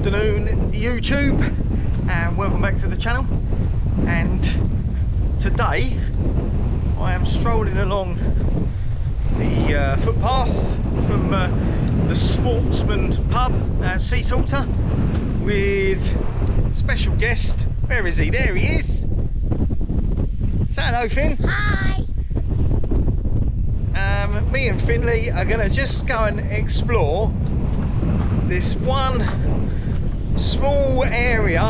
afternoon YouTube and welcome back to the channel and today I am strolling along the uh, footpath from uh, the Sportsman pub at Seasalter with special guest where is he? There he is Say hello Finn Hi. um, me and Finley are going to just go and explore this one small area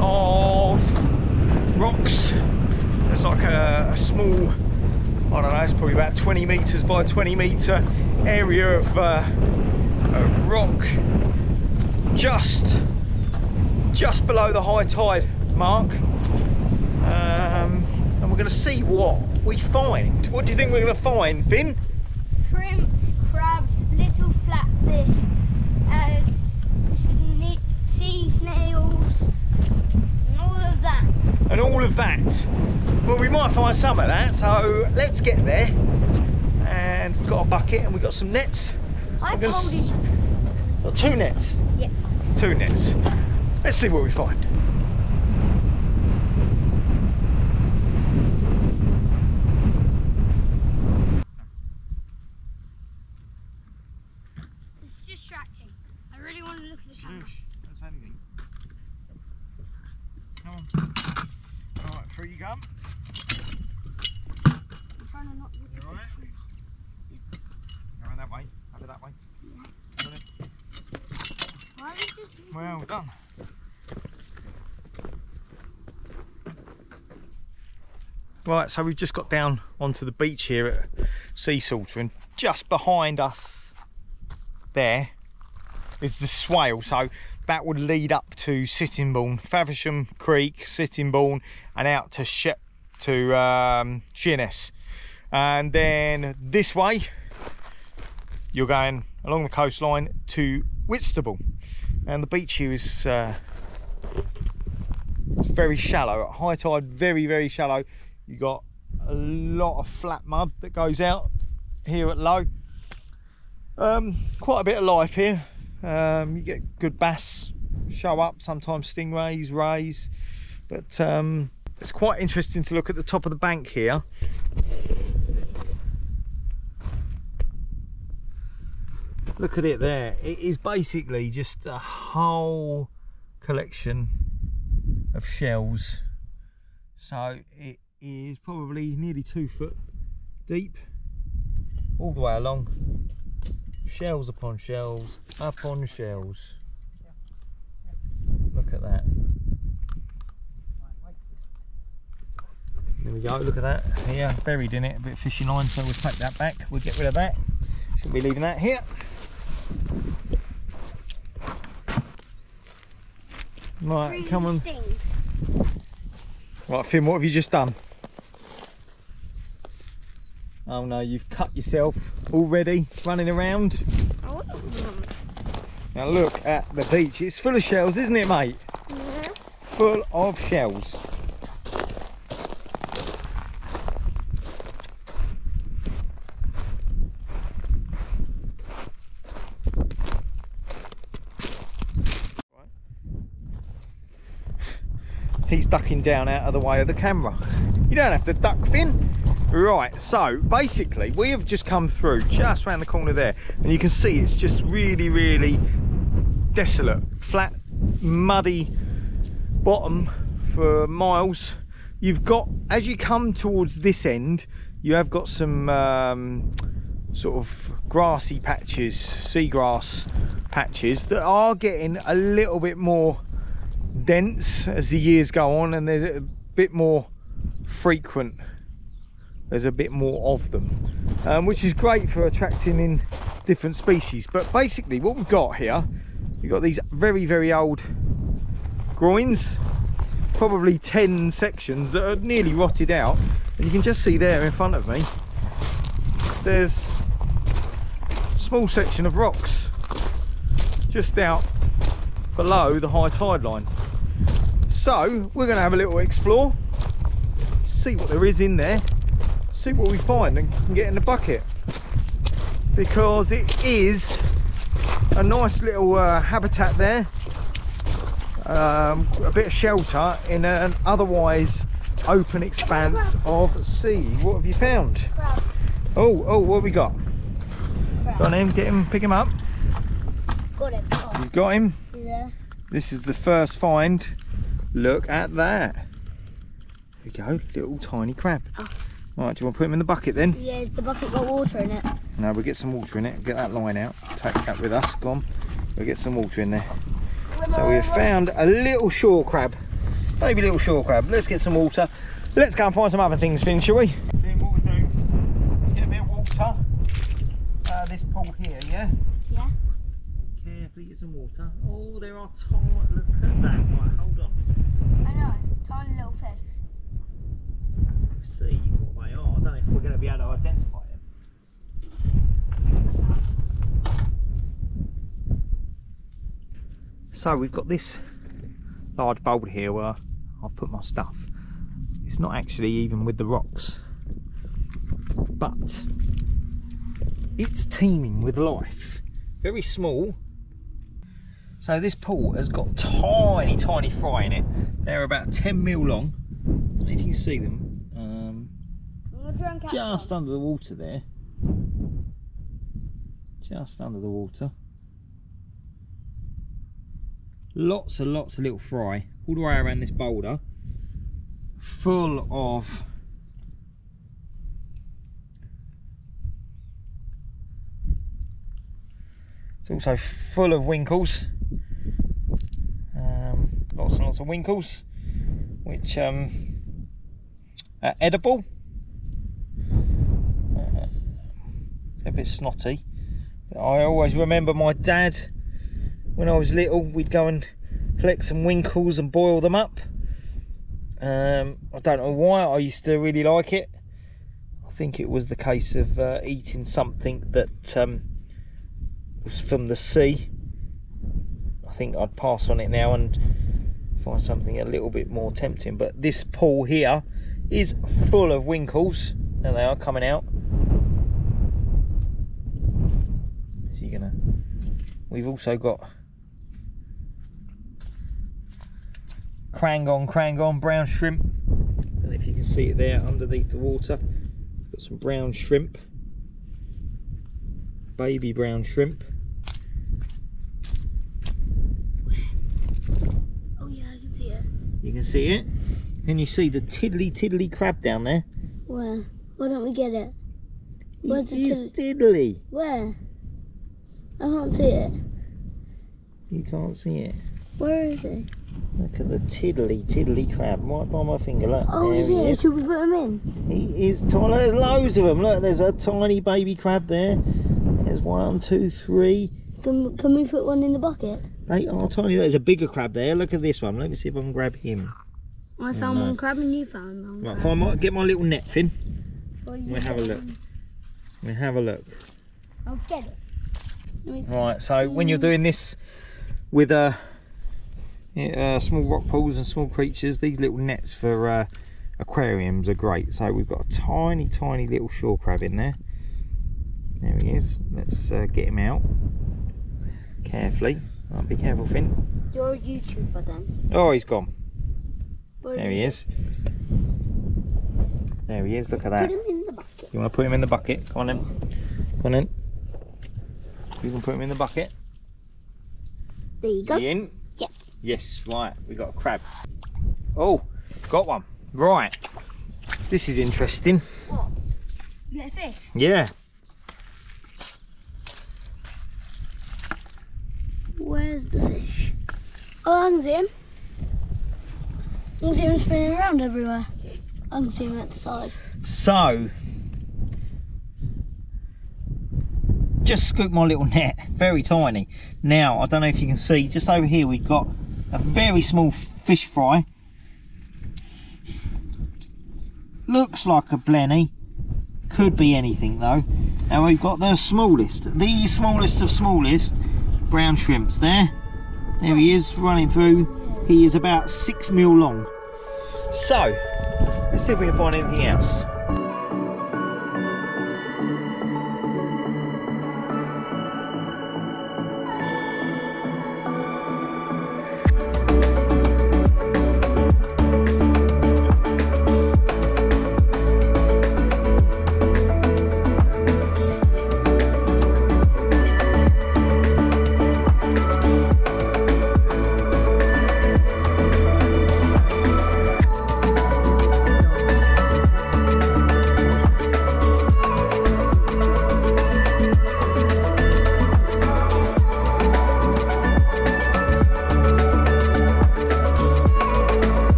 of rocks. There's like a, a small, I don't know, it's probably about 20 metres by 20 metre area of, uh, of rock just just below the high tide mark. Um, and we're going to see what we find. What do you think we're going to find, Finn? Shrimps, crabs, little flatfish, and sne- sea snails, and all of that. And all of that. Well, we might find some of that, so let's get there. And we've got a bucket and we've got some nets. I I'm gonna told s- you. Got two nets. Yeah. Two nets. Let's see what we find. It's distracting. I really want to look at the camera. That's anything. Come on. You come. I'm trying to not You at alright? Going that way. Over that way. Got it. the Why are we just using Well done. Right, so we've just got down onto the beach here at Seasalter and just behind us there is the swale. So that would lead up to Sittingbourne, Faversham Creek, Sittingbourne and out to Sh to um, Sheerness. And then this way you're going along the coastline to Whitstable. And the beach here is uh, very shallow at high tide very very shallow. You got a lot of flat mud that goes out here at low. Um, quite a bit of life here um, you get good bass show up sometimes stingrays rays but um, it's quite interesting to look at the top of the bank here. Look at it there. It is basically just a whole collection of shells. So it is probably nearly two foot deep all the way along shells upon shells upon shells. Look at that. There we go look at that. Here buried in it a bit of fishing line so we'll take that back. We'll get rid of that. Shouldn't be leaving that here. Right, come on. Right, Finn, what have you just done? Oh no, you've cut yourself already, running around. Oh. Now look at the beach. It's full of shells, isn't it, mate? Yeah. Full of shells. He's ducking down out of the way of the camera. You don't have to duck, Finn. Right, so basically we have just come through just around the corner there and you can see it's just really, really desolate, flat, muddy bottom for miles. You've got, as you come towards this end, you have got some um, sort of grassy patches, seagrass patches that are getting a little bit more dense as the years go on and they're a bit more frequent there's a bit more of them um, which is great for attracting in different species. But basically what we've got here we've got these very very old groins probably 10 sections that are nearly rotted out. And you can just see there in front of me there's a small section of rocks just out below the high tide line. So we're going to have a little explore see what there is in there see what we find and get in the bucket because it is a nice little uh, habitat there. Um, a bit of shelter in an otherwise open expanse of sea. What have you found? Oh, oh, what we got? Crab. Go on him, get him, pick him up. Got. Oh, You've got him. yeah. This is the first find. Look at that. There we go, little tiny crab. Oh. Right, do you want to put him in the bucket then? Yeah, has the bucket got water in it? No, we'll get some water in it. Get that line out. Take that with us. Go on. We'll get some water in there. So we have found a little shore crab. Baby little shore crab. Let's get some water. Let's go and find some other things, Finn, shall we? Then what we'll do, let's get a bit of water. Uh, this pool here, yeah? Yeah. Carefully get some water. Oh, there are tiny. Look at that. Right, hold on. I know. Tiny little fish. See what they are. I don't know if we're going to be able to identify them. So we've got this large boulder here where I've put my stuff. It's not actually even with the rocks, but it's teeming with life. Very small. So this pool has got tiny, tiny fry in it. They're about 10 mil long. I if you can see them. Um, I'm gonna try and catch just under the water there. Just under the water. Lots and lots of little fry all the way around this boulder. Full of It's also full of winkles. Um, lots and lots of winkles, which um, are edible. Uh, a bit snotty. But I always remember my dad when I was little. We'd go and collect some winkles and boil them up. Um, I don't know why. I used to really like it. I think it was the case of uh, eating something that um, was from the sea. I think I'd pass on it now and find something a little bit more tempting. But this pool here is full of winkles. There they are coming out. Is he gonna? We've also got crangon, crangon, brown shrimp. Don't know if you can see it there underneath the water. Got some brown shrimp, baby brown shrimp. Where? Oh yeah, I can see it. You can see it. Can you see the tiddly tiddly crab down there? Where? Why don't we get it? Where's the It is tiddly. Where? I can't see it. You can't see it. Where is he? Look at the tiddly tiddly crab right by my finger. Look, Oh there he yeah, is. should we put him in? He is tiny. There's loads of them. Look, there's a tiny baby crab there. There's one, two, three. Can, can we put one in the bucket? They are tiny. There's a bigger crab there. Look at this one. Let me see if I can grab him. I found no. one crab and you found one Right, crab. if I might get my little net fin. Well, We'll have a look. We'll have a look. I'll get it. Let me see. Right, so when you're doing this with uh, uh, small rock pools and small creatures, these little nets for uh, aquariums are great. So we've got a tiny, tiny little shore crab in there. There he is. Let's uh, get him out carefully. Right, be careful, Finn. You're a YouTuber then. Oh, he's gone. Where There he is. There he is. Look at that. Put him in the bucket. You want to put him in the bucket? Come on in. Come on in. You can put him in the bucket. There you go. He in? Yep. Yes, right. We got a crab. Oh, got one. Right. This is interesting. What? You get a fish? Yeah. Where's the fish? Oh, I can see him. I can see him spinning around everywhere. I can see him at the side. So, just scoop my little net, very tiny. Now, I don't know if you can see, just over here we've got a very small fish fry. Looks like a blenny, could be anything though. And we've got the smallest, the smallest of smallest brown shrimps there. There he is running through. He is about six mil long. So, let's see if we can find anything else.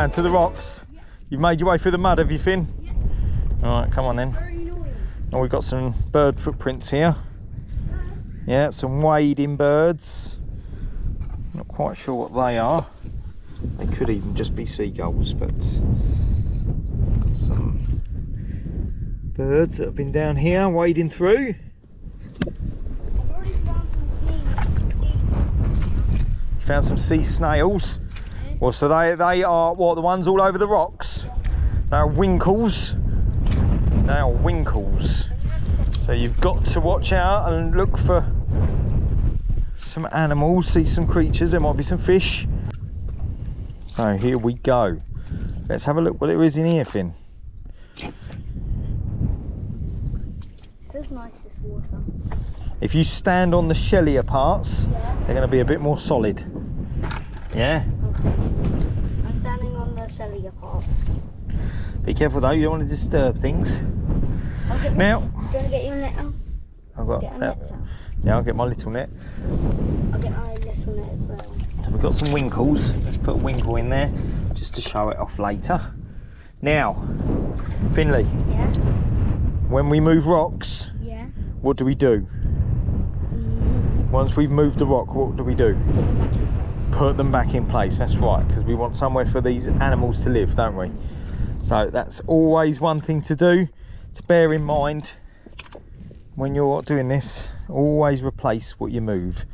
Going? To the rocks? You've made your way through the mud, have you, Finn? Yeah. All right, come on then. And we've got some bird footprints here. Yeah, some wading birds. Not quite sure what they are. They could even just be seagulls, but some birds that have been down here wading through. I've found some sea. Found some sea snails. Well, so they they are what the ones all over the rocks. They are winkles. They are winkles. So you've got to watch out and look for some animals, see some creatures. There might be some fish. So here we go. Let's have a look what there is in here, Finn. Feels nice this water. If you stand on the shellier parts, Yeah. they're going to be a bit more solid. Yeah. Okay. I'm standing on the cellular part. Be careful though. You don't want to disturb things. I'll Now- Do you want to get your net out? I've got Get that. Yeah, I'll get my little net. I'll get my little net as well. So we've got some winkles. Let's put a winkle in there just to show it off later. Now, Finley, Yeah? when we move rocks, Yeah. what do we do? Mm. Once we've moved the rock, what do we do? Put them back in place. That's right, because we want somewhere for these animals to live, don't we? So that's always one thing to do to bear in mind when you're doing this. Always replace what you move.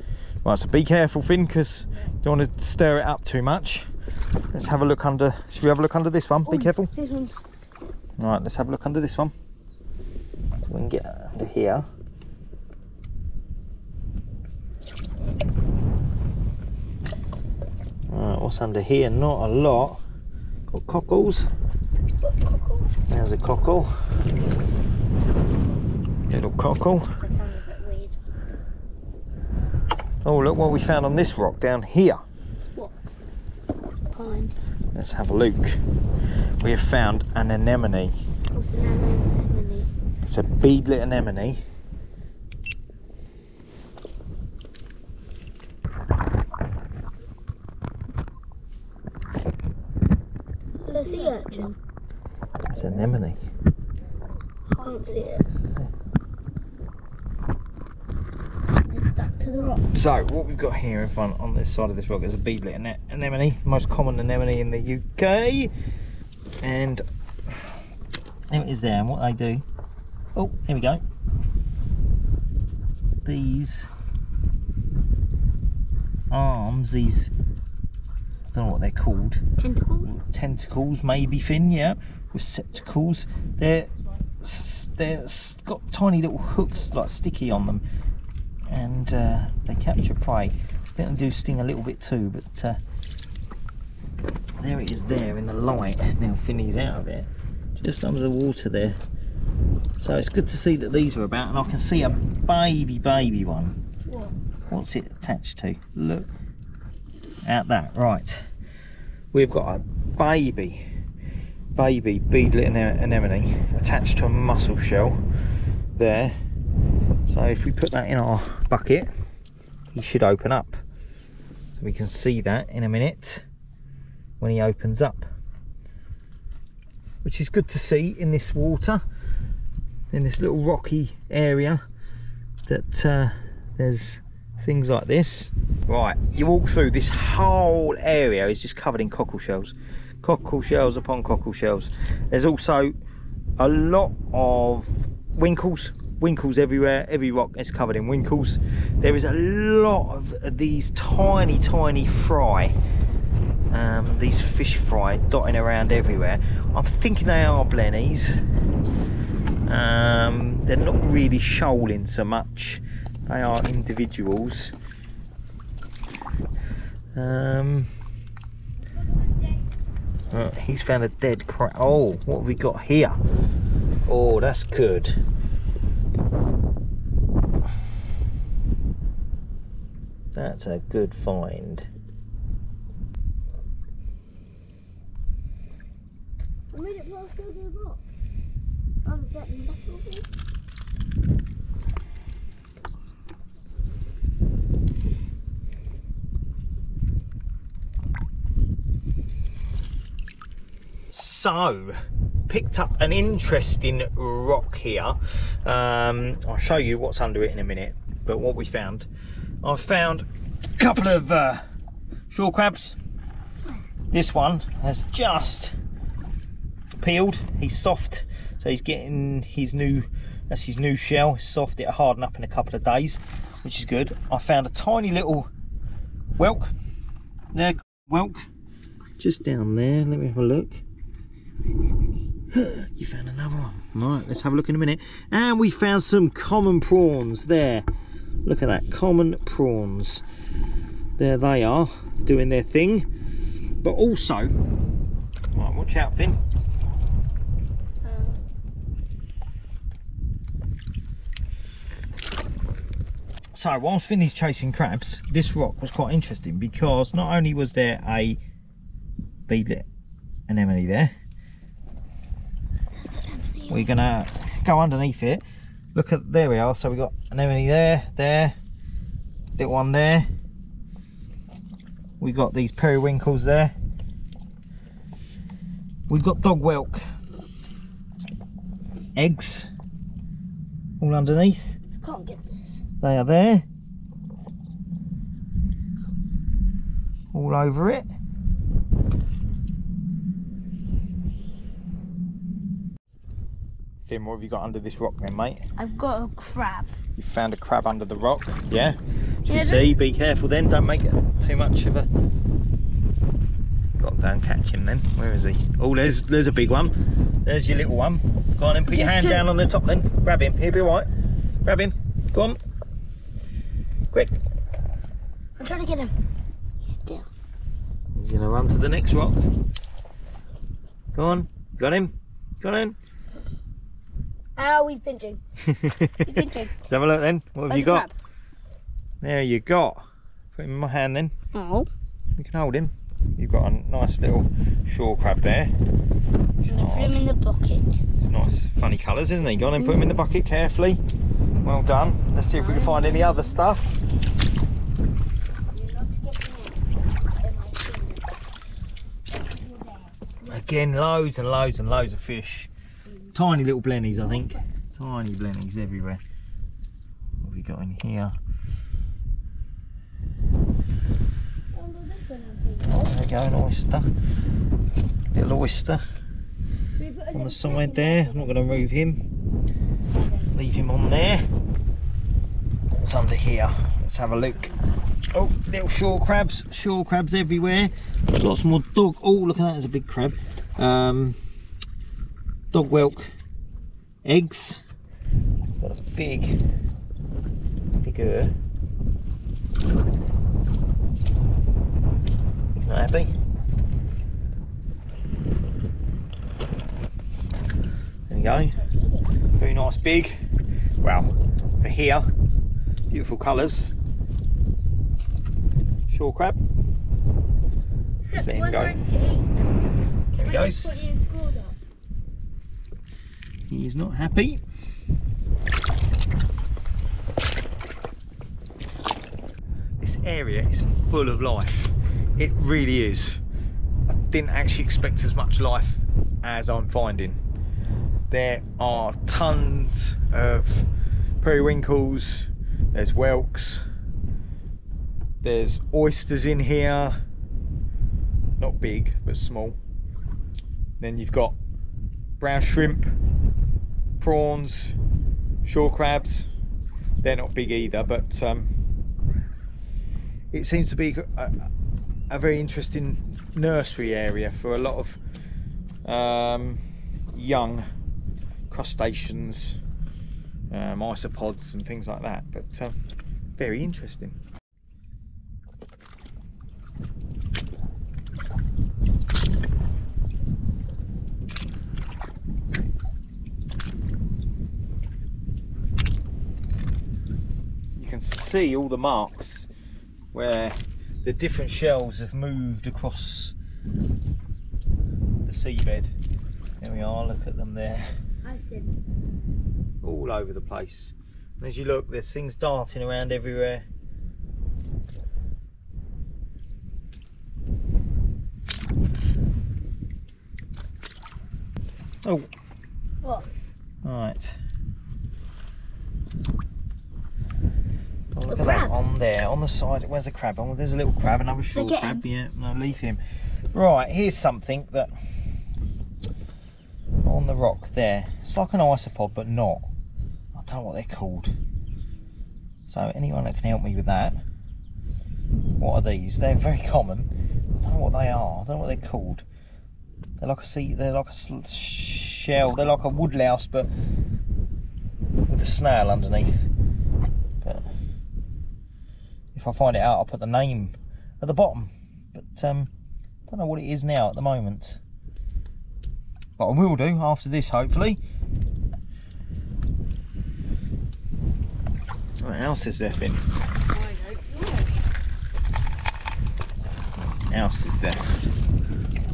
Right, so be careful, Finn, because you don't want to stir it up too much. Let's have a look under. Should we have a look under this one? Be Oh, careful. This one's Right, let's have a look under this one. We can get under here. Right, what's under here? Not a lot. Got cockles. There's a cockle. Little cockle. That sounds a bit weird. Oh, look what we found on this rock down here. What? Fine. Let's have a look. We have found an anemone. What's an anemone? It's a beadlet anemone. The sea urchin. An anemone. Can't see it. It's stuck to the rock. So what we've got here in front on this side of this rock is a beadlet ane- anemone, most common anemone in the UK. And there it is there, and what they do. Oh, here we go. These arms, these I don't know what they're called. Tentacles? Tentacles, maybe Finn, yeah. Receptacles. They're they're got tiny little hooks like sticky on them and uh, they capture prey. I think they do sting a little bit too, but uh, there it is there in the light. Now Finny's out of it, just under the water there. So it's good to see that these are about, and I can see a baby, baby one. What? What's it attached to? Look at that. Right, we've got a baby, baby beadlet anemone attached to a mussel shell there. So if we put that in our bucket, he should open up. So we can see that in a minute when he opens up. Which is good to see in this water, in this little rocky area, that uh, there's things like this. Right, you walk through this whole area is just covered in cockle shells. Cockle shells upon cockle shells. There's also a lot of winkles winkles everywhere. Every rock is covered in winkles. There is a lot of these tiny tiny fry um, these fish fry dotting around everywhere. I'm thinking they are blennies. Um, they're not really shoaling so much. They are individuals. Um, uh, he's found a dead crab oh what have we got here oh that's good That's a good find. I made it past over the rock. Oh, is that mussel thing? So picked up an interesting rock here. Um, i'll show you what's under it in a minute but what we found i've found a couple of uh, shore crabs. This one has just peeled. He's soft so he's getting his new that's his new shell. Soft it'll harden up in a couple of days which is good. I found a tiny little whelk. There whelk. Just down there let me have a look you found another one. Right let's have a look in a minute. And we found some common prawns there. Look at that common prawns. There they are doing their thing. But also right, watch out Finn. So whilst Finn is chasing crabs this rock was quite interesting because not only was there a beadlet anemone there we're gonna go underneath it. Look at there we are. So we got anemone there there little one there. We got these periwinkles there. We've got dog whelk eggs. All underneath. I can't get this. they are there. All over it Finn, what have you got under this rock then, mate? I've got a crab. You found a crab under the rock, yeah? You Yeah, see, be careful then, don't make it too much of a... Got to go and catch him then. Where is he? Oh, there's there's a big one. There's your little one. Go on and put your hand down on the top then. Grab him, he'll be all right. Grab him. Go on. Quick. I'm trying to get him. He's still. He's gonna run to the next rock. Go on. Got him. Got him. Ow, he's pinching. He's pinching. Let's have a look then. What have Where's you got? crab? There you got. Put him in my hand then. Oh. You can hold him. You've got a nice little shore crab there. I'm put him in the bucket. It's nice, funny colours, isn't he? Go on and put him in the bucket carefully. Well done. Let's see if we can find any other stuff. Again, loads and loads and loads of fish. Tiny little blennies, I think. Tiny blennies everywhere. What have we got in here? Oh, there we go, an oyster. Little oyster on the side there. I'm not going to move him. Leave him on there. What's under here? Let's have a look. Oh, little shore crabs. Shore crabs everywhere. Lots more dog. Oh, look at that. There's a big crab. Um, dog whelk eggs. Got a big, bigger. He's not happy. There we go. Very nice big. Well, for here, beautiful colours. Shore crab. Let him go. There he goes. He's not happy. This area is full of life. It really is. I didn't actually expect as much life as I'm finding. There are tons of periwinkles, there's whelks, there's oysters in here, not big but small. Then you've got brown shrimp, prawns, shore crabs. They're not big either, but um, it seems to be a, a very interesting nursery area for a lot of um, young crustaceans, um, isopods, and things like that. But um, very interesting. You can see all the marks where the different shells have moved across the seabed. There we are, look at them there, all over the place. And as you look, there's things darting around everywhere. Oh. What? Right. Look at that on there, on the side. Where's the crab? Oh, there's a little crab, another shore get crab. Yeah, no, leave him. Right, here's something that on the rock there. It's like an isopod, but not. I don't know what they're called. So anyone that can help me with that. What are these? They're very common. I don't know what they are. I don't know what they're called. They're like a sea. They're like a shell. They're like a woodlouse, but with a snail underneath. If I find it out, I'll put the name at the bottom. But um, I don't know what it is now at the moment. But I will do after this, hopefully. What else is there, Finn? I don't know. What else is there?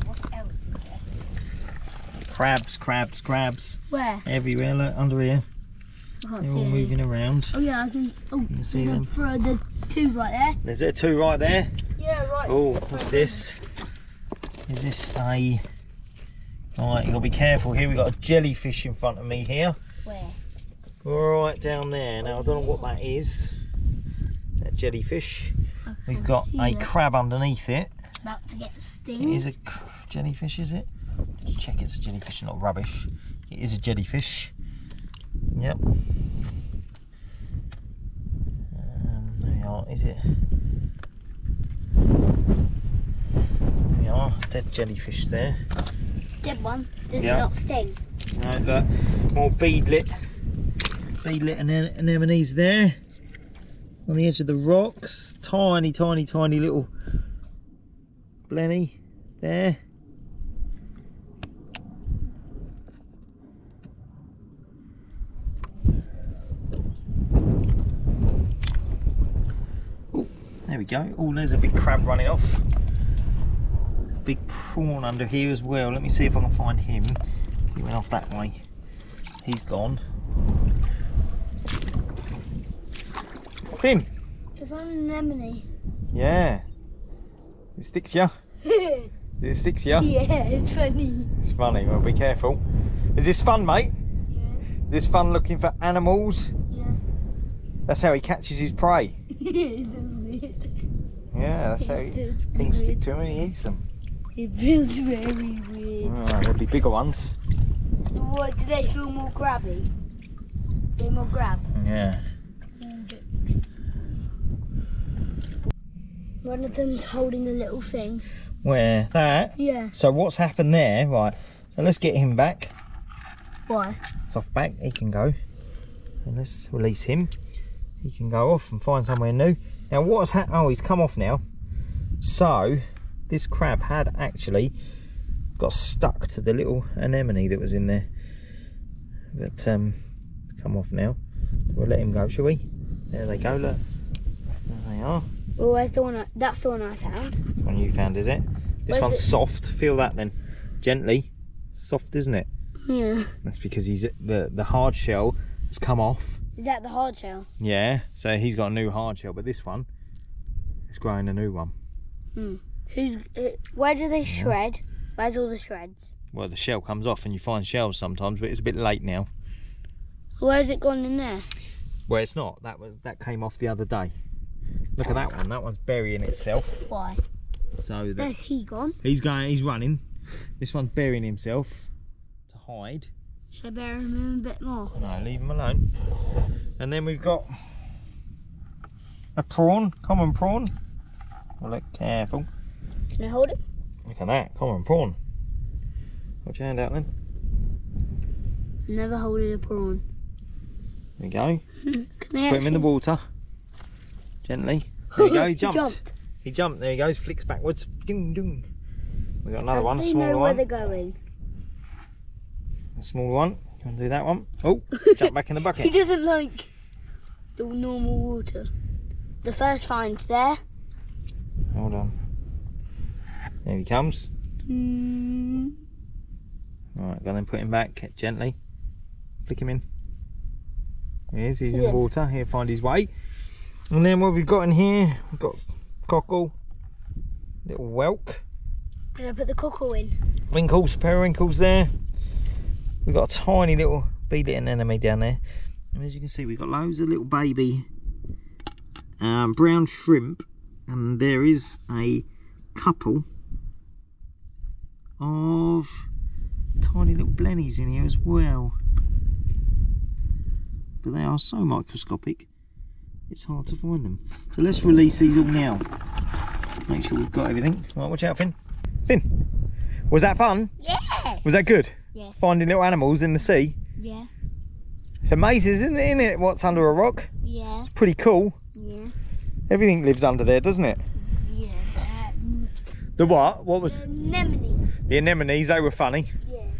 What else is there? Crabs, crabs, crabs. Where? Everywhere, look, under here. They're see all any. moving around. Oh yeah, I can. Oh, You see them? For the two right There's there two right there. there. Yeah, right. Oh, what's this? Is this a... All right, you gotta be careful here. We've got a jellyfish in front of me here. Where? Right down there. Now, I don't know what that is. That jellyfish. We've got a it. crab underneath it. About to get It sting. is a jellyfish, is it? Just check it's a jellyfish, not rubbish. It is a jellyfish. Yep. Um, there we are. Is it? There we are. Dead jellyfish there. Dead one. Does Yeah. it not sting? No, look. More beadlet. Beadlet and an- anemones there. On the edge of the rocks. Tiny, tiny, tiny little blenny there. Go. Oh, there's a big crab running off. Big prawn under here as well. Let me see if I can find him. He went off that way. He's gone. Finn. If I'm an anemone. Yeah. It sticks ya. yeah, It sticks ya. Yeah, it's funny. It's funny. Well, be careful. Is this fun, mate? Yeah. Is this fun looking for animals? Yeah. That's how he catches his prey. Yeah, that's how things stick to him and he eats them. It feels very weird. Oh, there'll be bigger ones. What, do they feel more grabby? They more grab? Yeah. One of them's holding a little thing. Where? That? Yeah. So what's happened there? Right. So let's get him back. Why? It's off back. He can go. And let's release him. He can go off and find somewhere new. Now what's happened? Oh, he's come off now. So this crab had actually got stuck to the little anemone that was in there. But um, come off now. We'll let him go, shall we? There they go. Look. There they are. Well, where's the one? I, that's the one I found. This one you found, is it? This Where's one's it? soft. Feel that then. Gently. Soft, isn't it? Yeah. That's because he's the the hard shell has come off. Is that the hard shell? Yeah, so he's got a new hard shell, but this one is growing a new one. Hmm. Who's? Uh, where do they shred? Where's all the shreds? Well, the shell comes off, and you find shells sometimes, but it's a bit late now. Where's it gone in there? Well, it's not. That was that came off the other day. Look at that one. That one's burying itself. Why? So that Where's he gone? he's going. He's running. This one's burying himself to hide. Should I bury him a bit more? No, leave him alone. And then we've got a prawn, common prawn. Well, look careful. Can I hold it? Look at that, common prawn. Put your hand out then. Never holded a prawn. There you go. Can I Put him in the water. Gently. There you go, he jumped. jumped. He jumped, there he goes, flicks backwards. Ding, ding. We've got another How one, a smaller know where one. they're going? A smaller one. You want to do that one? Oh, jump back in the bucket. He doesn't like the normal water. The first find's there. Hold on. There he comes. Mm, Alright, go then put him back gently. Flick him in. There he is, he's in Yeah. the water. He'll find his way. And then what we've got in here, we've got cockle, little whelk, did I put the cockle in? winkles, periwinkles there. We've got a tiny little beadlet anemone down there. And as you can see, we've got loads of little baby um, brown shrimp. And there is a couple of tiny little blennies in here as well. But they are so microscopic, it's hard to find them. So let's release these all now. Make sure we've got everything. Right, watch out, Finn. Finn, was that fun? Yeah. Was that good? Yeah. Finding little animals in the sea? Yeah. It's amazing, isn't it, isn't it what's under a rock? Yeah. It's pretty cool. Yeah. Everything lives under there, doesn't it? Yeah. Um, The what? What was anemone. the anemones? They were funny. Yeah.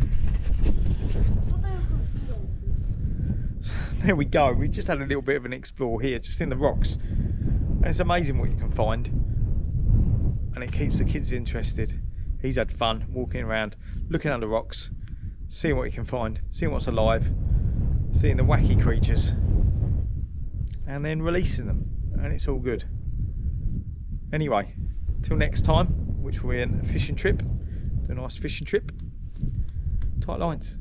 There we go. We just had a little bit of an explore here, just in the rocks. And it's amazing what you can find. And it keeps the kids interested. He's had fun walking around, looking under rocks, seeing what you can find, seeing what's alive, seeing the wacky creatures, and then releasing them. And it's all good. Anyway, till next time, which will be a fishing trip, a nice fishing trip. Tight lines.